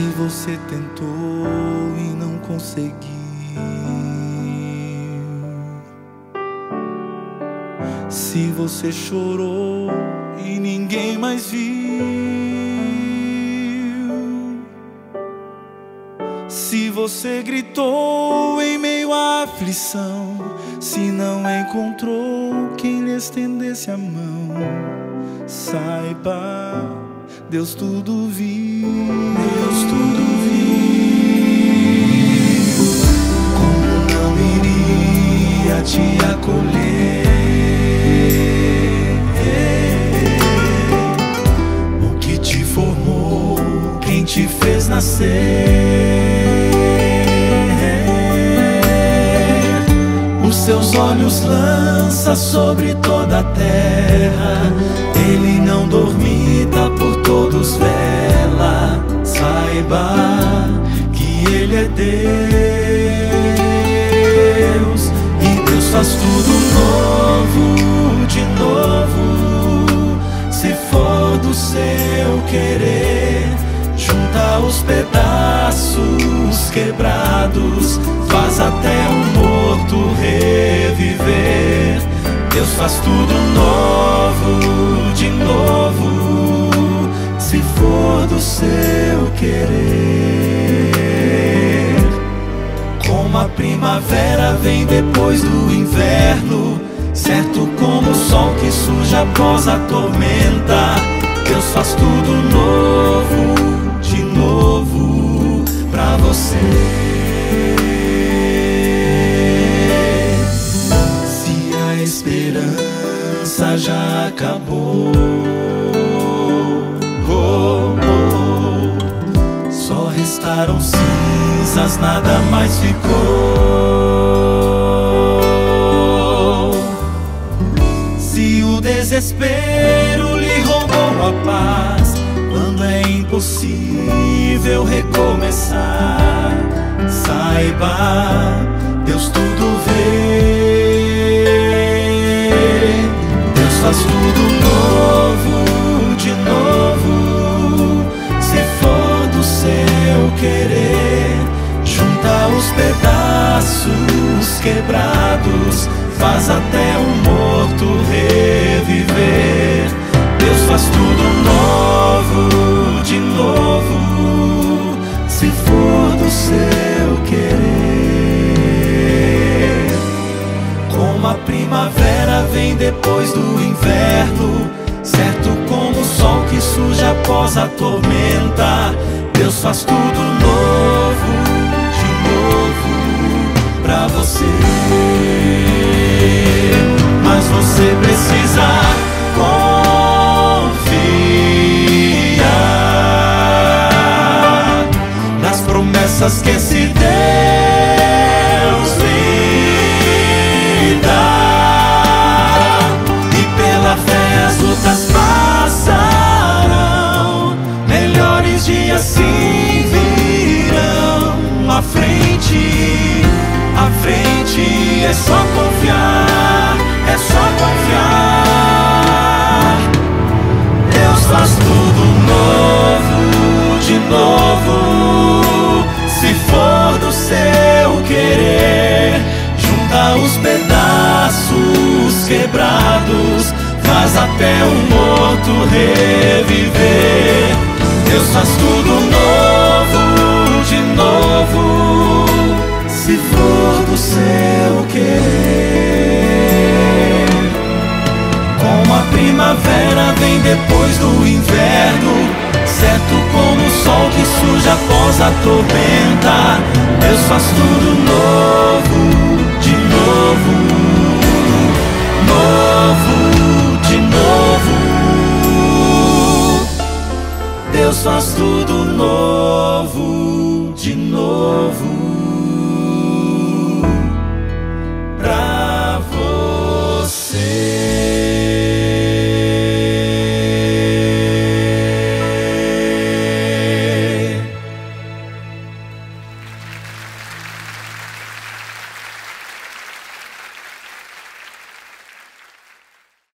você tentou e não conseguiu. Se você chorou e ninguém mais viu. Se você gritou em meio à aflição, se não encontrou quem lhe estendesse a mão, saiba, Deus tudo viu. Deus tudo viu. Como não iria te acolher? O que te formou, quem te fez nascer? seus olhos lança sobre toda a terra. Ele não dormita, faz tudo novo de novo. Se for do seu querer, junta os pedaços quebrados, faz até um morto reviver. Deus faz tudo novo, de novo, se for do seu querer. Como a primavera vem depois do inverno, certo como o sol que surge após a tormenta. Deus faz tudo novo, de novo, pra você. Cinzas, nada mais ficou. Se o desespero lhe roubou a paz, quando é impossível recomeçar, saiba, Deus tudo vê. faz tudo novo, quebrados, faz até o morto reviver. Deus faz tudo novo, de novo. Se for do seu querer, como a primavera vem depois do inverno, certo como o sol que surge após a tormenta. Deus faz tudo novo, você. Mas você precisa confiar nas promessas que esse Deus quebrados faz até o morto reviver. Deus faz tudo novo, de novo, se for do seu querer. Como a primavera vem depois do inverno, certo como o sol que surge após a tormenta. Deus faz tudo novo, de novo, novo faz tudo novo de novo.